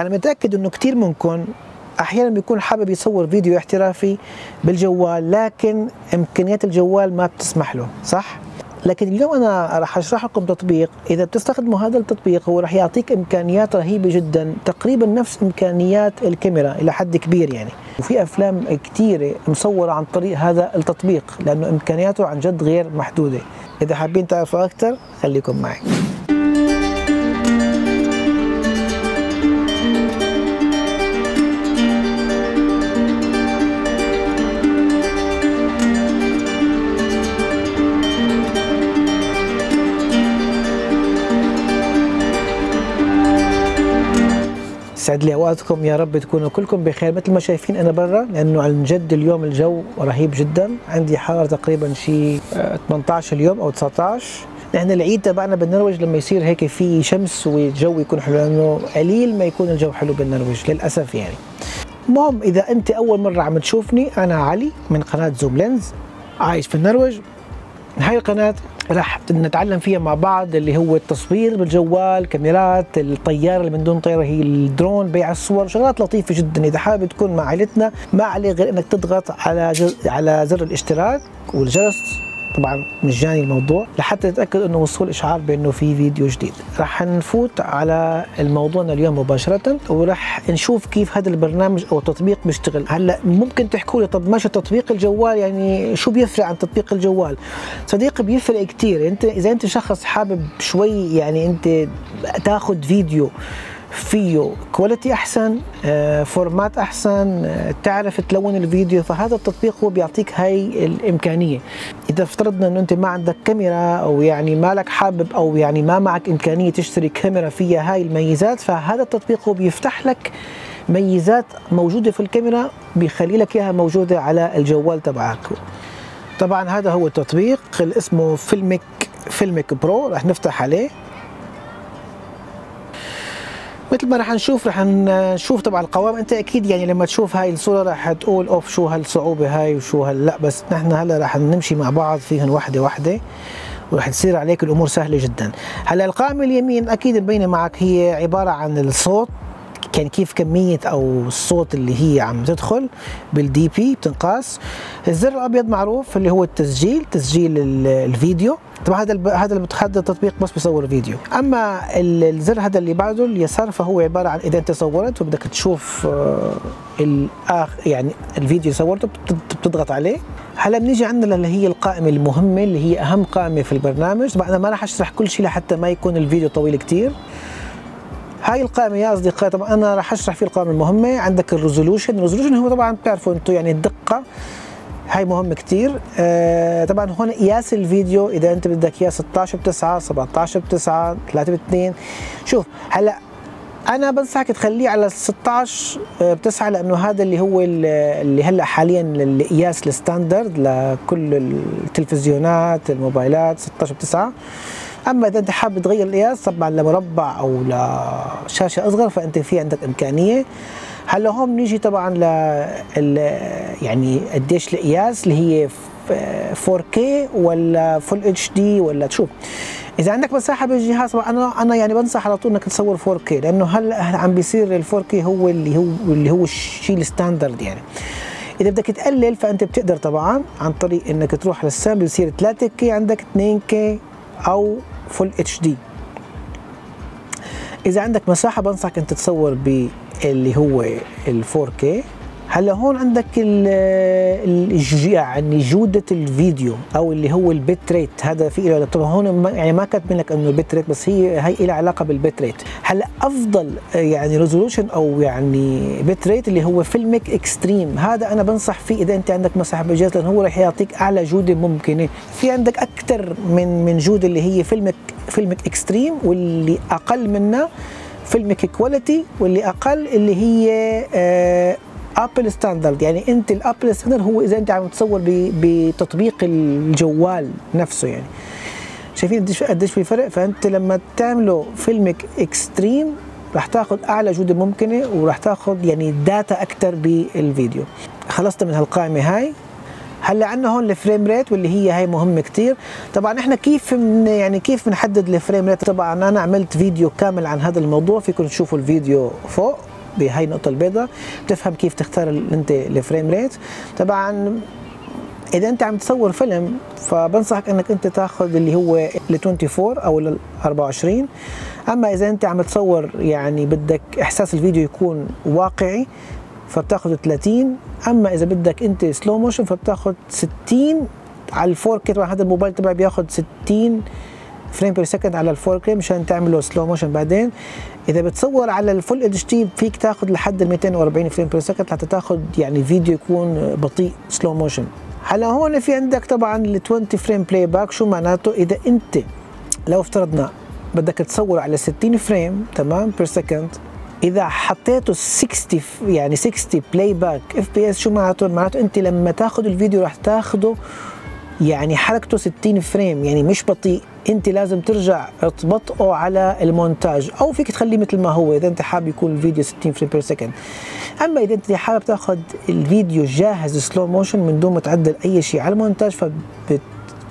أنا متأكد إنه كثير منكم أحيانا بيكون حابب يصور فيديو احترافي بالجوال لكن إمكانيات الجوال ما بتسمح له صح؟ لكن اليوم أنا راح أشرح لكم تطبيق إذا بتستخدموا هذا التطبيق هو راح يعطيك إمكانيات رهيبة جدا تقريبا نفس إمكانيات الكاميرا إلى حد كبير يعني. وفي أفلام كثيره مصورة عن طريق هذا التطبيق لأنه إمكانياته عن جد غير محدودة. إذا حابين تعرفوا أكثر خليكم معي. يسعد لي أوقاتكم. يا رب تكونوا كلكم بخير. مثل ما شايفين أنا برا لأنه عن جد اليوم الجو رهيب جدا. عندي حراره تقريبا شيء 18 اليوم أو 19 نحن العيد تبعنا بالنرويج لما يصير هيك في شمس والجو يكون حلو لأنه قليل ما يكون الجو حلو بالنرويج للأسف يعني. المهم إذا أنت أول مرة عم تشوفني أنا علي من قناة Zoom Lens عايش في النرويج. هاي القناة راح نتعلم فيها مع بعض اللي هو التصوير بالجوال كاميرات الطيارة اللي من دون طيارة هي الدرون بيع الصور شغلات لطيفة جدا. إذا حابب تكون مع عائلتنا ما عليه غير إنك تضغط على على زر الاشتراك والجرس. طبعا مجاني الموضوع لحتى تتاكد إنه وصول إشعار بأنه في فيديو جديد. راح نفوت على الموضوعنا اليوم مباشرة وراح نشوف كيف هذا البرنامج أو التطبيق بيشتغل هلأ ممكن تحكوا لي طب ماشي تطبيق الجوال يعني شو بيفرق عن تطبيق الجوال؟ صديقي بيفرق كثير أنت إذا أنت شخص حابب شوي يعني أنت تاخذ فيديو فيه quality أحسن آه، format أحسن آه، تعرف تلون الفيديو فهذا التطبيق هو بيعطيك هاي الإمكانية. إذا افترضنا إنه أنت ما عندك كاميرا أو يعني مالك حابب أو يعني ما معك إمكانية تشتري كاميرا فيها هاي الميزات فهذا التطبيق هو بيفتح لك ميزات موجودة في الكاميرا بيخلي لك إياها موجودة على الجوال تبعك. طبعا هذا هو التطبيق اللي اسمه Filmic Filmic Pro رح نفتح عليه. مثل ما رح نشوف رح نشوف طبعا القوام. أنت أكيد يعني لما تشوف هاي الصورة رح تقول أوف شو هالصعوبة هاي وشو هال لا بس نحن هلأ رح نمشي مع بعض فيهن وحدة وحدة ورح تصير عليك الأمور سهلة جدا. هلأ القائمة اليمين أكيد مبينه معك هي عبارة عن الصوت. كان كيف كمية أو الصوت اللي هي عم تدخل بال dB بتنقاس. الزر الأبيض معروف اللي هو التسجيل تسجيل الفيديو. طبعا هذا هذا هذا التطبيق بس بيصور فيديو. أما الزر هذا اللي بعده اليسار فهو عبارة عن إذا أنت صورت وبدك تشوف آه، الاخ يعني الفيديو صورته بتضغط عليه. هلا بنيجي عندنا اللي هي القائمة المهمة اللي هي أهم قائمة في البرنامج. طبعا أنا ما راح أشرح كل شيء لحتى ما يكون الفيديو طويل كثير هاي القائمة يا اصدقائي طبعا أنا راح أشرح في القائمة المهمة. عندك ال resolution ال resolution هو طبعا بتعرفوا أنتم يعني الدقه هاي مهم كتير. آه طبعا هون قياس الفيديو. إذا أنت بدك اياه 16 ب 9 17 ب 9 3 ب 2 شوف هلأ أنا بنصحك تخليه على 16 ب 9 لأنه هذا اللي هو اللي هلأ حاليا القياس ال standard لكل التلفزيونات الموبايلات 16 ب 9 أما إذا أنت حابب تغير القياس طبعا لمربع أو لشاشه أصغر فأنت في عندك إمكانية. هلأ هون بنيجي طبعا ل يعني قديش القياس اللي هي 4K ولا full HD ولا تشوف إذا عندك مساحة بالجهاز أنا أنا يعني بنصح على طول إنك تصور 4K لأنه هلأ عم بيصير ال 4K هو اللي هو اللي هو الشيء ال standard يعني. إذا بدك تقلل فأنت بتقدر طبعا عن طريق إنك تروح لل sample يصير 3K عندك 2K أو full HD إذا عندك مساحة بنصحك انت تصور باللي هو ال 4K هلا هون عندك يعني جودة الفيديو أو اللي هو ال bit rate هذا في له طبعا هون يعني ما كاتبين لك إنه ال bit rate بس هي هي لها علاقة بال bit rate هلا أفضل يعني resolution أو يعني bit rate اللي هو Filmic Extreme هذا أنا بنصح فيه إذا أنت عندك مساحة بالجهاز لأنه هو رح يعطيك أعلى جودة ممكنة. في عندك أكثر من من جودة اللي هي Filmic Filmic Extreme واللي أقل منها Filmic Quality واللي أقل اللي هي آه Apple Standard يعني انت ال Apple Standard هو إذا أنت عم تصور بتطبيق الجوال نفسه يعني. شايفين قديش قديش في فرق؟ فأنت لما تعمله Filmic Extreme راح تاخذ أعلى جودة ممكنة وراح تاخذ يعني data أكثر بالفيديو. خلصت من هالقائمة هاي. هلأ عندنا هون ال frame rate واللي هي هي مهمة كثير طبعا إحنا كيف من يعني كيف بنحدد ال frame rate طبعا أنا عملت فيديو كامل عن هذا الموضوع فيكم تشوفوا الفيديو فوق. بهاي النقطة البيضاء بتفهم كيف تختار أنت ال frame rate طبعا إذا أنت عم تصور فيلم فبنصحك إنك أنت تاخذ اللي هو ال 24 أو ال 24 أما إذا أنت عم تصور يعني بدك إحساس الفيديو يكون واقعي فبتاخذ 30 أما إذا بدك أنت slow motion فبتاخذ 60 على ال 4K طبعا هذا الموبايل تبعي بياخذ 60 frame per second على ال 4K مشان تعمله slow motion بعدين. إذا بتصور على ال full HD فيك تاخذ لحد ال 240 frame per second حتى تاخذ يعني فيديو يكون بطيء slow motion هلا هون في عندك طبعا ال 20 frame playback شو معناته؟ إذا أنت لو افترضنا بدك تصور على 60 frame تمام per second إذا حطيته 60 يعني 60 playback FPS شو معناته؟ معناته أنت لما تاخذ الفيديو راح تاخذه يعني حركته 60 frame يعني مش بطيء. انت لازم ترجع تبطئه على المونتاج. أو فيك تخليه مثل ما هو إذا أنت حابب يكون الفيديو 60 frame per second أما إذا أنت حابب تاخذ الفيديو جاهز slow motion من دون ما تعدل أي شيء على المونتاج فبت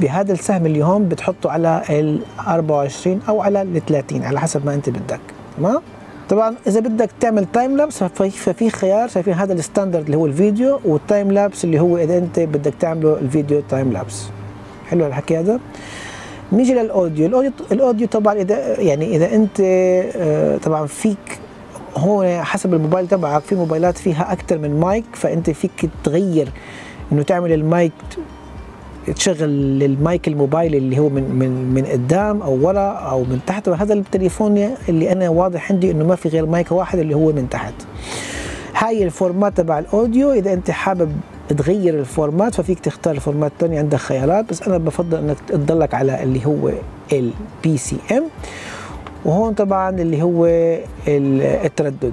بهذا السهم هون بتحطه على ال 24 أو على ال 30 على حسب ما أنت بدك. تمام؟ طبعا إذا بدك تعمل time lapse ففي خيار شايفين هذا ال standard اللي هو الفيديو وال time lapse اللي هو إذا أنت بدك تعمله الفيديو time lapse حلو الحكي هذا؟ نيجي لل audio. ال audio ال audio طبعا اذا يعني إذا أنت آه، طبعا فيك هون حسب الموبايل تبعك في موبايلات فيها أكثر من مايك فأنت فيك تغير إنه تعمل المايك تشغل المايك الموبايل اللي هو من من من قدام أو ورا أو من تحت. وهذا التليفون اللي أنا واضح عندي إنه ما في غير مايك واحد اللي هو من تحت. هاي ال format تبع ال audio إذا أنت حابب تغير ال format ففيك تختار ال format الثانية عندك خيارات. بس أنا بفضل إنك تضلك على اللي هو ال PCM وهون طبعا اللي هو التردد.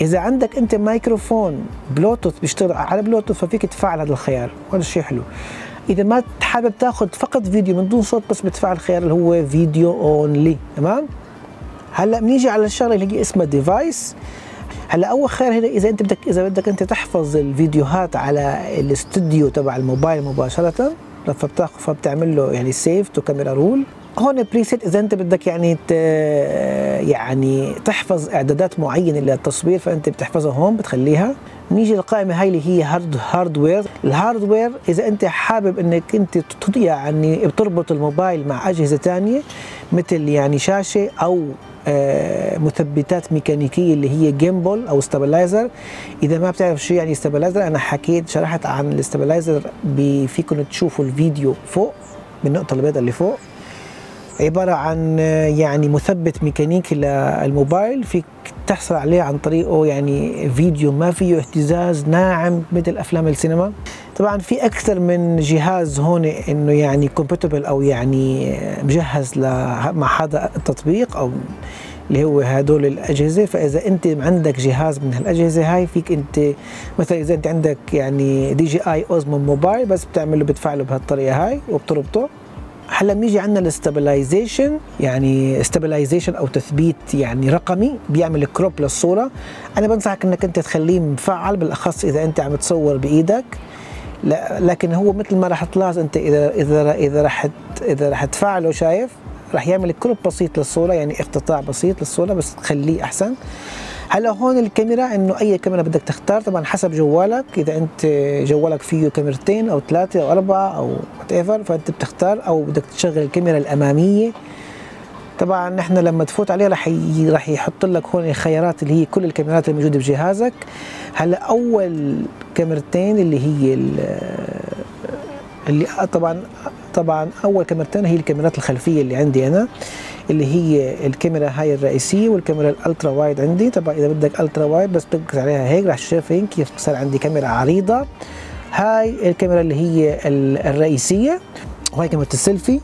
إذا عندك أنت مايكروفون بلوتوث بيشتغل على بلوتوث ففيك تفعل هذا الخيار. وهذا الشيء حلو. إذا ما حابب تاخذ فقط فيديو من دون صوت بس بتفعل الخيار اللي هو video only تمام؟ هلأ بنيجي على الشغلة اللي هي اسمها device هلأ أول خيار هنا إذا أنت بدك إذا بدك أنت تحفظ الفيديوهات على الاستوديو تبع الموبايل مباشرة فبتاخذ فبتعمل له يعني save to camera roll هون preset إذا أنت بدك يعني يعني تحفظ إعدادات معينة للتصوير فأنت بتحفظها هون بتخليها. نيجي للقائمة هاي اللي هي hard hardware ال hardware إذا أنت حابب إنك أنت يعني بتربط الموبايل مع أجهزة ثانية مثل يعني شاشة أو آه مثبتات ميكانيكية اللي هي gimbal أو stabilizer إذا ما بتعرف شو يعني stabilizer أنا حكيت شرحت عن ال stabilizer فيكم تشوفوا الفيديو فوق بالنقطة البيضاء اللي فوق. عبارة عن يعني مثبت ميكانيكي للموبايل فيك تحصل عليه عن طريقه يعني فيديو ما فيه اهتزاز ناعم مثل أفلام السينما. طبعا في أكثر من جهاز هون إنه يعني compatible أو يعني مجهز مع هذا التطبيق أو اللي هو هدول الأجهزة. فإذا أنت عندك جهاز من هالأجهزة هاي فيك أنت مثلا إذا أنت عندك يعني دي جي آي أوزمو موبايل بس بتعمله بتفعله بهالطريقة هاي وبتربطه. هلا بنيجي عندنا ال stabilization يعني stabilization أو تثبيت يعني رقمي بيعمل crop للصورة. أنا بنصحك إنك أنت تخليه مفعل بالأخص إذا أنت عم تصور بإيدك. لكن هو مثل ما رح تلاحظ أنت إذا إذا إذا رح إذا رح تفعله شايف رح يعمل crop بسيط للصورة يعني اقتطاع بسيط للصورة بس خليه أحسن. هلا هون الكاميرا إنه أي كاميرا بدك تختار طبعا حسب جوالك. إذا أنت جوالك فيه كاميرتين أو ثلاثة أو أربعة أو whatever فأنت بتختار أو بدك تشغل الكاميرا الأمامية. طبعا نحن لما تفوت عليه رح رح يحط لك هون الخيارات اللي هي كل الكاميرات الموجوده بجهازك. هلأ أول كاميرتين اللي هي اللي طبعا طبعا أول كاميرتين هي الكاميرات الخلفية اللي عندي أنا. اللي هي الكاميرا هاي الرئيسية والكاميرا ال ultra wide عندي. طبعا إذا بدك ultra wide بس بتركز عليها هيك رح تشوفين كيف؟ صار عندي كاميرا عريضة. هاي الكاميرا اللي هي الرئيسية. وهي كاميرا السيلفي.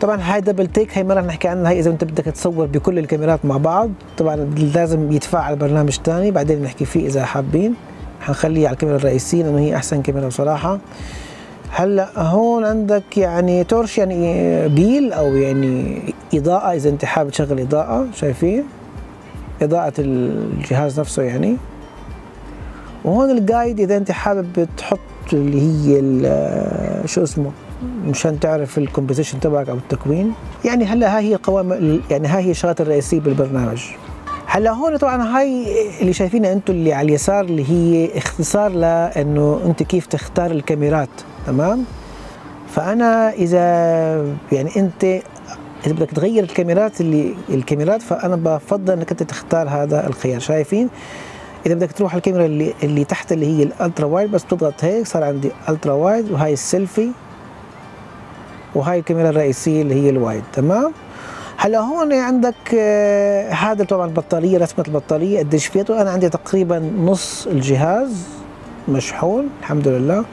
طبعا هاي double take هاي مره نحكي عنها. هاي إذا أنت بدك تصور بكل الكاميرات مع بعض طبعا لازم يتفاعل برنامج ثاني بعدين نحكي فيه إذا حابين. حنخليه على الكاميرا الرئيسية لأنه هي أحسن كاميرا بصراحة. هلأ هون عندك يعني تورش يعني بيل أو يعني إضاءة إذا أنت حابب تشغل إضاءة شايفين؟ إضاءة الجهاز نفسه يعني. وهون الجايد إذا أنت حابب تحط اللي هي شو اسمه؟ مشان تعرف الكومبوزيشن تبعك أو التكوين. يعني هلأ هاي هي قوام يعني هاي هي الشغلات الرئيسية بالبرنامج. هلأ هون طبعا هاي اللي شايفينها أنتم اللي على اليسار اللي هي اختصار لأنه أنت كيف تختار الكاميرات. تمام؟ فأنا إذا يعني أنت إذا بدك تغير الكاميرات اللي الكاميرات فأنا بفضل إنك أنت تختار هذا الخيار. شايفين؟ إذا بدك تروح الكاميرا اللي اللي تحت اللي هي ال ultra wide بس تضغط هيك صار عندي ultra wide وهاي السيلفي وهاي الكاميرا الرئيسية اللي هي الوايد. تمام؟ هلا هون عندك آه هذا طبعا البطارية رسمة البطارية قديش فيته أنا عندي تقريبا نص الجهاز مشحون الحمد لله.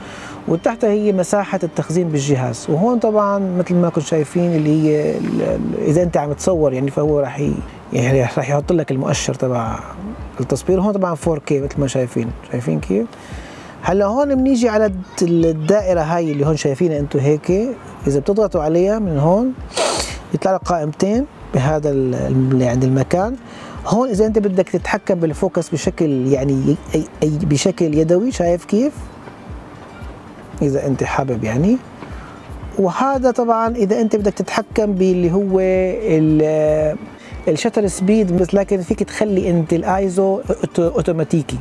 وتحتها هي مساحة التخزين بالجهاز. وهون طبعا مثل ما كنتم شايفين اللي هي إذا أنت عم تصور يعني فهو راح يعني راح يحط لك المؤشر تبع التصوير. هون طبعا 4K مثل ما شايفين. شايفين كيف؟ هلأ هون بنيجي على الدائرة هاي اللي هون شايفينها أنتم هيك. إذا بتضغطوا عليها من هون يطلع لك قائمتين بهذا اللي عند المكان. هون إذا أنت بدك تتحكم بال focus بشكل يعني بشكل يدوي شايف كيف؟ إذا أنت حابب يعني. وهذا طبعا إذا أنت بدك تتحكم باللي هو ال shutter speed بس لكن فيك تخلي أنت الايزو أوتوماتيكي.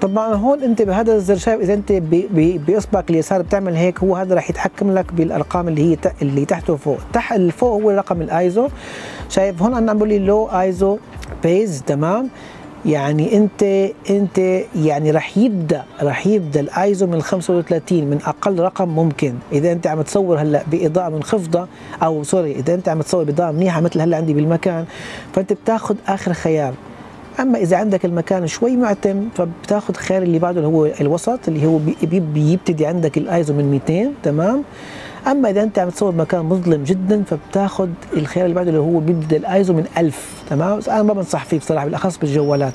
طبعا هون أنت بهذا الزر شايف إذا أنت باصبعك اليسار بتعمل هيك هو هذا راح يتحكم لك بالأرقام اللي هي اللي تحته وفوق تحت فوق هو رقم الايزو شايف هون أنا عم بقول لي low ISO base تمام؟ يعني انت انت يعني راح يبدأ راح يبدأ الايزو من 35 من أقل رقم ممكن. إذا انت عم تصور هلأ بإضاءة منخفضه أو sorry إذا انت عم تصور بإضاءة منيحة مثل هلأ عندي بالمكان فأنت بتاخذ آخر خيار. أما إذا عندك المكان شوي معتم فبتاخذ الخيار اللي بعده اللي هو الوسط اللي هو بيبتدي عندك الايزو من 200 تمام؟ أما إذا أنت عم تصور مكان مظلم جدا فبتاخذ الخيار اللي بعده اللي هو بيبدا الآيزو من 1000 تمام؟ أنا ما بنصح فيه بصراحة بالأخص بالجوالات.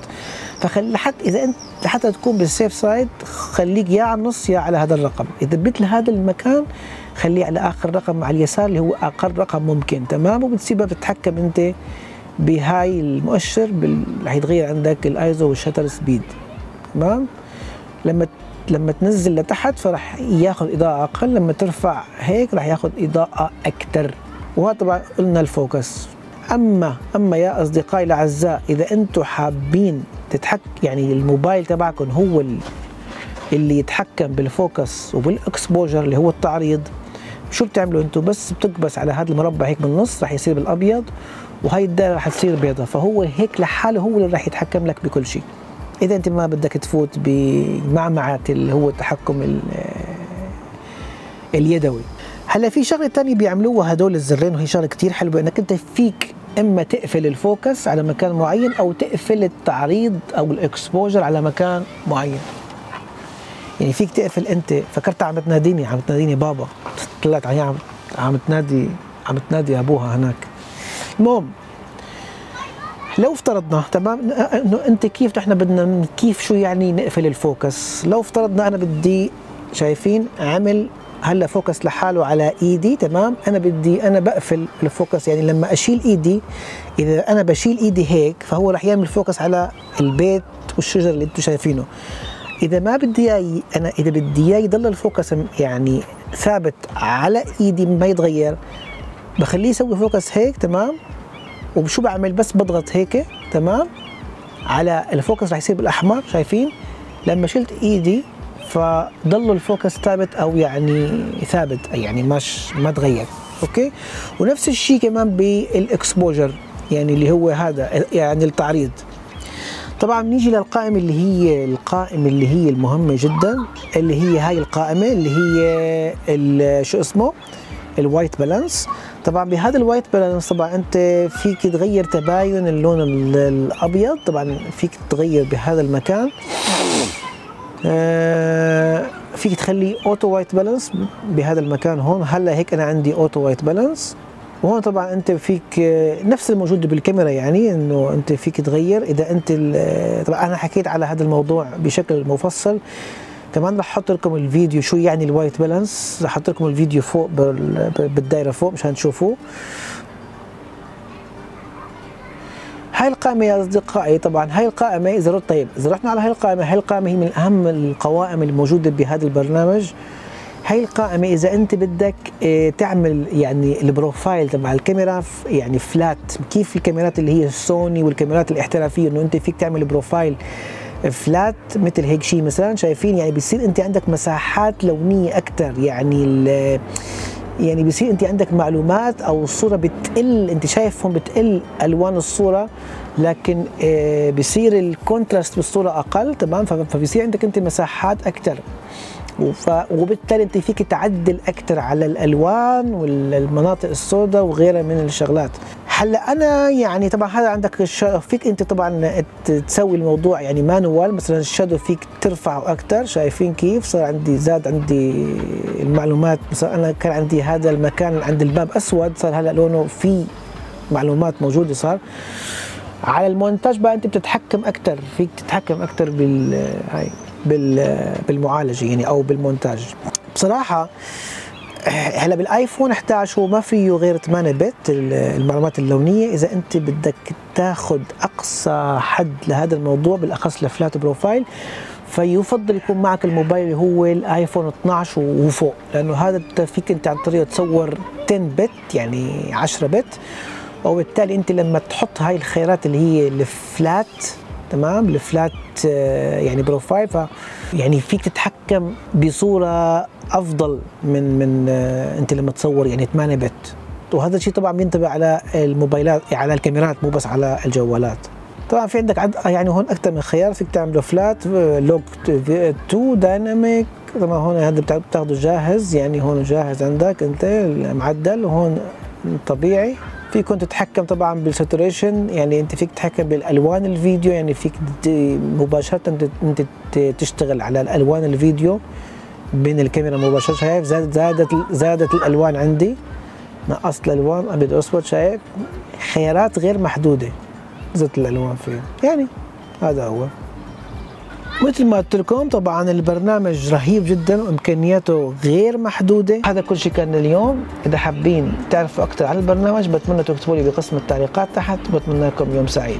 فخل لحتى إذا أنت لحتى تكون بال safe side خليك يا على النص يا على هذا الرقم. إذا مثل هذا المكان خليه على آخر رقم على اليسار اللي هو أقل رقم ممكن تمام؟ وبتسيبها بتتحكم أنت بهاي المؤشر بال... رح يتغير عندك ال ISO وال shutter speed تمام؟ لما لما تنزل لتحت فرح ياخذ إضاءة أقل لما ترفع هيك رح ياخذ إضاءة أكثر وهذا طبعا قلنا ال focus. اما أما يا أصدقائي الأعزاء إذا أنتم حابين تتحك يعني الموبايل تبعكم هو اللي يتحكم بال focus وبال exposure اللي هو التعريض شو بتعملوا أنتم بس بتكبس على هذا المربع هيك بالنص رح يصير بالأبيض وهي الدائرة رح تصير بيضة. فهو هيك لحاله هو اللي رح يتحكم لك بكل شيء. إذا أنت ما بدك تفوت بمعمعه اللي هو التحكم اليدوي. هلأ في شغلة ثانية بيعملوها هدول الزرين وهي شغلة كثير حلوة إنك أنت فيك إما تقفل ال focus على مكان معين أو تقفل التعريض أو ال exposure على مكان معين. يعني فيك تقفل أنت فكرت عم تناديني عم تناديني بابا طلعت عم عم تنادي عم تنادي أبوها هناك. المهم لو افترضنا تمام؟ إنه أنت كيف نحن بدنا كيف شو يعني نقفل ال focus؟ لو افترضنا أنا بدي شايفين؟ عمل هلأ focus لحاله على إيدي تمام؟ أنا بدي أنا بقفل ال focus يعني لما أشيل إيدي إذا أنا بشيل إيدي هيك فهو رح يعمل focus على البيت والشجر اللي أنتم شايفينه. إذا ما بدي إياه أنا إذا بدي إياه يضل ال focus يعني ثابت على إيدي ما يتغير بخليه يسوي focus هيك تمام؟ وشو بعمل؟ بس بضغط هيك تمام؟ على ال focus رح يصير بالأحمر شايفين؟ لما شلت إيدي فضل ال focus ثابت أو يعني ثابت يعني مش ما تغير okay؟ ونفس الشيء كمان بال exposure يعني اللي هو هذا يعني التعريض. طبعا بنيجي للقائمة اللي هي القائمة اللي هي المهمة جدا اللي هي هاي القائمة اللي هي شو اسمه؟ ال white balance طبعا بهذا ال white balance طبعا أنت فيك تغير تباين اللون الأبيض. طبعا فيك تغير بهذا المكان. آه فيك تخلي auto white balance بهذا المكان هون. هلأ هيك أنا عندي auto white balance وهون طبعا أنت فيك نفس الموجود بالكاميرا يعني إنه أنت فيك تغير. إذا أنت طبعا أنا حكيت على هذا الموضوع بشكل مفصل. كمان رح أحط لكم الفيديو شو يعني ال white balance. رح أحط لكم الفيديو فوق بالدائره فوق مشان تشوفوه. هاي القائمة يا أصدقائي طبعا هاي القائمة إذا رحت طيب إذا رحنا على هاي القائمة هاي القائمة هي من أهم القوائم الموجودة بهذا البرنامج. هاي القائمة إذا أنت بدك آه، تعمل يعني ال profile تبع الكاميرا يعني flat كيف الكاميرات اللي هي السوني والكاميرات الاحترافية إنه أنت فيك تعمل profile flat مثل هيك شيء مثلا شايفين يعني بصير أنت عندك مساحات لونية أكثر يعني يعني بصير أنت عندك معلومات أو الصورة بتقل أنت شايف هون بتقل ألوان الصورة لكن آه، بصير ال contrast بالصورة أقل تمام؟ فبصير عندك أنت مساحات أكثر وبالتالي أنت فيك تعدل أكثر على الألوان والمناطق السوداء وغيرها من الشغلات. هلا أنا يعني طبعا هذا عندك فيك أنت طبعا تسوي الموضوع يعني مانوال مثلا الشادو فيك ترفعه أكثر شايفين كيف؟ صار عندي زاد عندي المعلومات مثلا أنا كان عندي هذا المكان عند الباب أسود صار هلا لونه في معلومات موجودة صار. على المونتاج بقى أنت بتتحكم أكثر فيك تتحكم أكثر بال بال بالمعالجة يعني أو بالمونتاج. بصراحة هلا بالآيفون 11 هو ما فيه غير 8 bit المعلومات اللونية. إذا أنت بدك تاخذ أقصى حد لهذا الموضوع بالأخص ل flat profile فيفضل يكون معك الموبايل اللي هو الآيفون 12 وفوق. لأنه هذا فيك أنت عن طريقه تصور 10 bit يعني 10 bit وبالتالي أنت لما تحط هاي الخيارات اللي هي ال flat تمام؟ ال flat آه، يعني profile ف يعني فيك تتحكم بصورة أفضل من من آه، أنت لما تصور يعني 8 bit. وهذا الشيء طبعا بينطبق على الموبايلات على الكاميرات مو بس على الجوالات. طبعا في عندك عد يعني هون أكثر من خيار فيك تعمله flat log 2 dynamic طبعا هون هذا بتاخده جاهز يعني هون جاهز عندك أنت المعدل وهون طبيعي. فيكم تتحكم طبعا بالساتوريشن يعني أنت فيك تتحكم بالألوان الفيديو يعني فيك مباشرة انت تشتغل على الألوان الفيديو. بين الكاميرا مباشرة شايف؟ زادت زادت زادت الألوان عندي. نقصت الألوان أبيض واسود شايف؟ خيارات غير محدودة. زادت الألوان فيه يعني هذا هو. مثل ما قلت لكم طبعا البرنامج رهيب جدا وإمكانياته غير محدودة. هذا كل شيء كان اليوم. إذا حابين تعرفوا أكثر عن البرنامج بتمنى تكتبوا لي بقسم التعليقات تحت. وبتمنى لكم يوم سعيد.